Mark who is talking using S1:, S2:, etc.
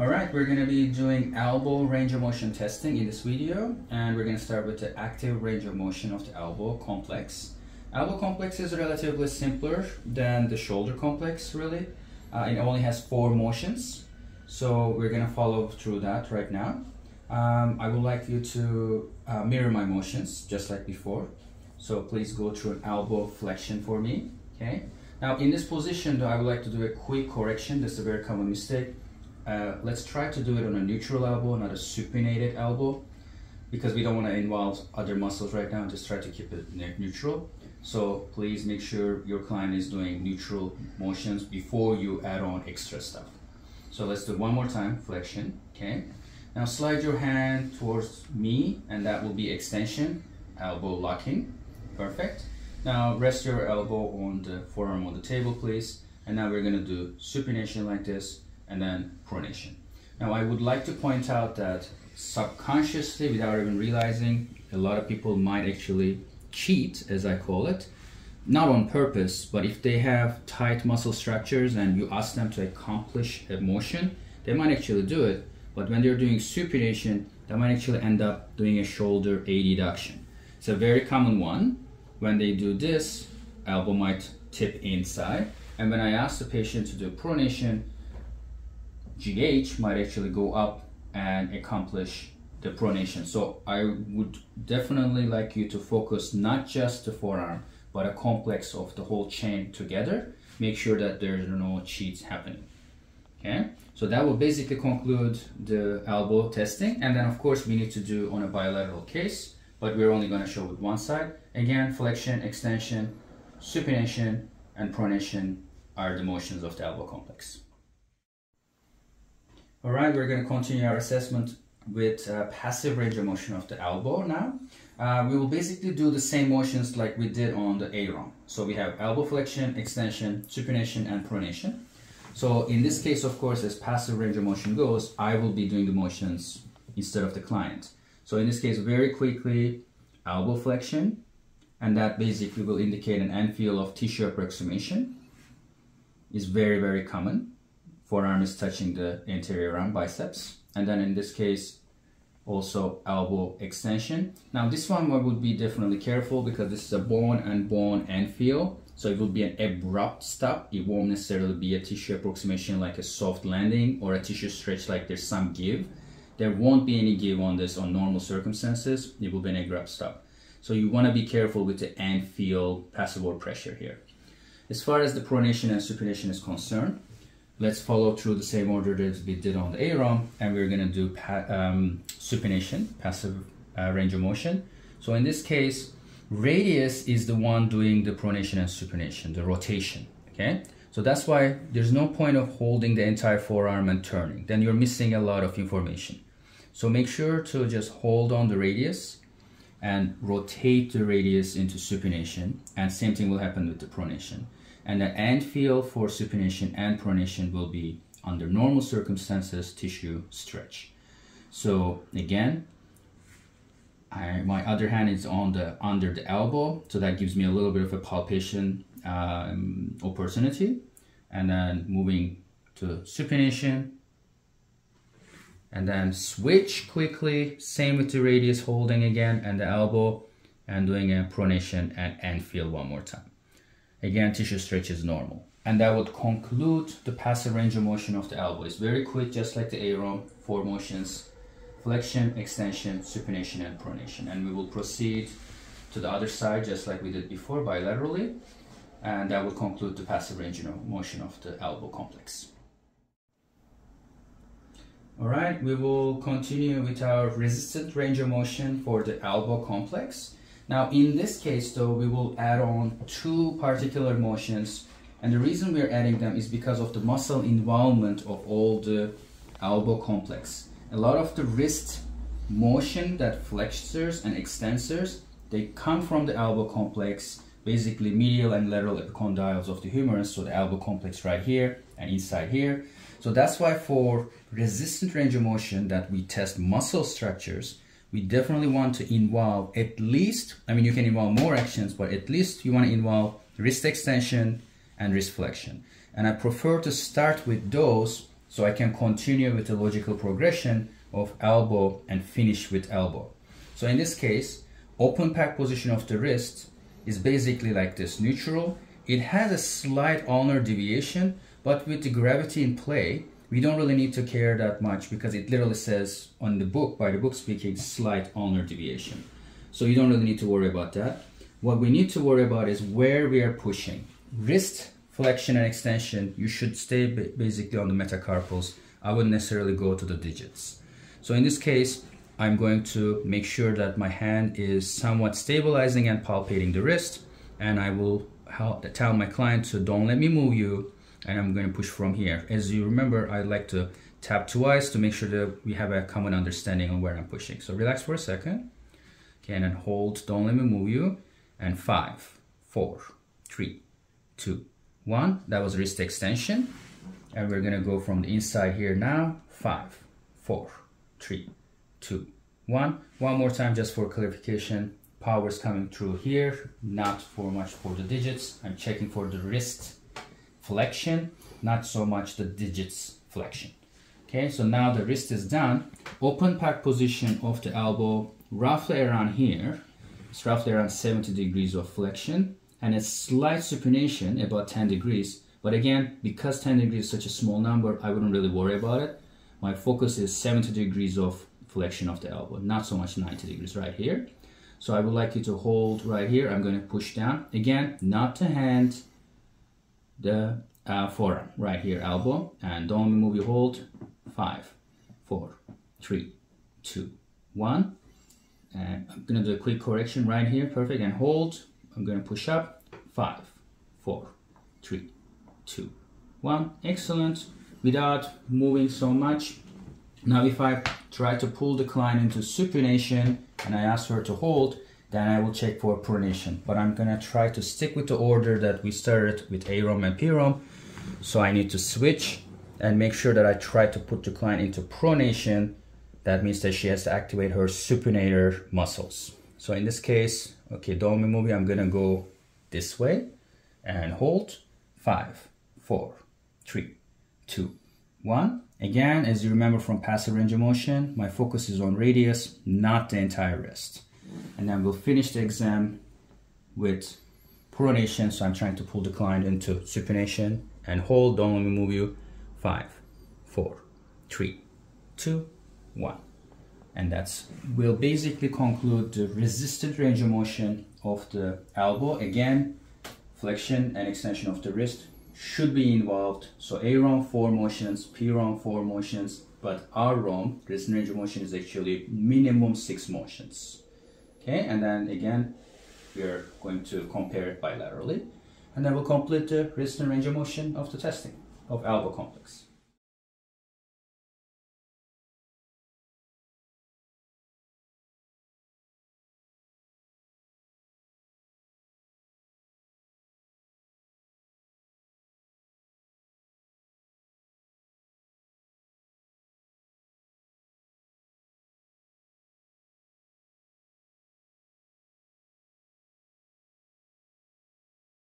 S1: Alright, we're going to be doing elbow range of motion testing in this video and we're going to start with the active range of motion of the elbow complex. Elbow complex is relatively simpler than the shoulder complex really. Uh, it only has four motions so we're going to follow through that right now. Um, I would like you to uh, mirror my motions just like before. So please go through an elbow flexion for me. Okay. Now in this position though I would like to do a quick correction. This is a very common mistake uh, let's try to do it on a neutral elbow, not a supinated elbow, because we don't want to involve other muscles right now. Just try to keep it neutral. So please make sure your client is doing neutral motions before you add on extra stuff. So let's do one more time, flexion, okay? Now slide your hand towards me and that will be extension, elbow locking, perfect. Now rest your elbow on the forearm on the table, please. And now we're gonna do supination like this, and then pronation. Now I would like to point out that subconsciously, without even realizing, a lot of people might actually cheat, as I call it, not on purpose, but if they have tight muscle structures and you ask them to accomplish a motion, they might actually do it. But when they're doing supination, they might actually end up doing a shoulder adduction. It's a very common one. When they do this, elbow might tip inside. And when I ask the patient to do pronation, GH might actually go up and accomplish the pronation. So I would definitely like you to focus not just the forearm, but a complex of the whole chain together. Make sure that there's no cheats happening. Okay, so that will basically conclude the elbow testing. And then of course we need to do on a bilateral case, but we're only gonna show with one side. Again, flexion, extension, supination, and pronation are the motions of the elbow complex. All right, we're going to continue our assessment with uh, passive range of motion of the elbow now. Uh, we will basically do the same motions like we did on the AROM. So we have elbow flexion, extension, supination, and pronation. So in this case, of course, as passive range of motion goes, I will be doing the motions instead of the client. So in this case, very quickly, elbow flexion, and that basically will indicate an end feel of tissue approximation. is very, very common forearm is touching the anterior arm biceps. And then in this case, also elbow extension. Now this one I would be definitely careful because this is a bone and bone end feel. So it will be an abrupt stop. It won't necessarily be a tissue approximation like a soft landing or a tissue stretch like there's some give. There won't be any give on this on normal circumstances. It will be an abrupt stop. So you want to be careful with the end feel passive pressure here. As far as the pronation and supination is concerned, let's follow through the same order that we did on the AROM and we're going to do pa um, supination, passive uh, range of motion. So in this case, radius is the one doing the pronation and supination, the rotation, okay? So that's why there's no point of holding the entire forearm and turning. Then you're missing a lot of information. So make sure to just hold on the radius and rotate the radius into supination and same thing will happen with the pronation and the end feel for supination and pronation will be under normal circumstances tissue stretch. So again, I, my other hand is on the under the elbow, so that gives me a little bit of a palpation um, opportunity. And then moving to supination, and then switch quickly, same with the radius holding again and the elbow, and doing a pronation and end feel one more time. Again, tissue stretch is normal. And that would conclude the passive range of motion of the elbow. It's very quick, just like the AROM, four motions, flexion, extension, supination, and pronation. And we will proceed to the other side, just like we did before, bilaterally. And that will conclude the passive range of motion of the elbow complex. All right, we will continue with our resistant range of motion for the elbow complex. Now in this case though, we will add on two particular motions and the reason we're adding them is because of the muscle involvement of all the elbow complex. A lot of the wrist motion that flexors and extensors, they come from the elbow complex, basically medial and lateral epicondyles of the humerus, so the elbow complex right here and inside here. So that's why for resistant range of motion that we test muscle structures, we definitely want to involve at least, I mean, you can involve more actions, but at least you want to involve wrist extension and wrist flexion. And I prefer to start with those So I can continue with the logical progression of elbow and finish with elbow. So in this case, open pack position of the wrist is basically like this, neutral. It has a slight ulnar deviation, but with the gravity in play, we don't really need to care that much because it literally says on the book, by the book speaking, slight ulnar deviation. So you don't really need to worry about that. What we need to worry about is where we are pushing. Wrist flexion and extension, you should stay basically on the metacarpals. I wouldn't necessarily go to the digits. So in this case, I'm going to make sure that my hand is somewhat stabilizing and palpating the wrist. And I will tell my client to don't let me move you. And I'm going to push from here. As you remember, I like to tap twice to make sure that we have a common understanding on where I'm pushing. So relax for a second. Okay, and then hold, don't let me move you. And five, four, three, two, one. That was wrist extension. And we're gonna go from the inside here now. Five, four, three, two, one. One more time just for clarification. Power is coming through here, not for much for the digits. I'm checking for the wrist flexion, not so much the digits flexion. Okay, so now the wrist is done. Open pack position of the elbow roughly around here. It's roughly around 70 degrees of flexion and a slight supination about 10 degrees. But again, because 10 degrees is such a small number, I wouldn't really worry about it. My focus is 70 degrees of flexion of the elbow, not so much 90 degrees right here. So I would like you to hold right here. I'm going to push down. Again, not to hand the uh, forearm right here, elbow. And don't move your hold. Five, four, three, two, one. And I'm to do a quick correction right here. Perfect. And hold. I'm to push up. Five, four, three, two, one. Excellent. Without moving so much. Now if I try to pull the client into supination and I ask her to hold, then I will check for pronation. But I'm gonna try to stick with the order that we started with AROM and PROM. So I need to switch and make sure that I try to put the client into pronation. That means that she has to activate her supinator muscles. So in this case, okay, don't move I'm gonna go this way and hold. Five, four, three, two, one. Again, as you remember from passive range of motion, my focus is on radius, not the entire wrist. And then we'll finish the exam with pronation. So I'm trying to pull the client into supination and hold, don't let me move you. Five, four, three, two, one. And that's, we'll basically conclude the resistant range of motion of the elbow. Again, flexion and extension of the wrist should be involved. So AROM four motions, PROM four motions, but ROM, resistant range of motion is actually minimum six motions. Okay, and then again, we are going to compare it bilaterally, and then we'll complete the resistant range of motion of the testing of elbow complex.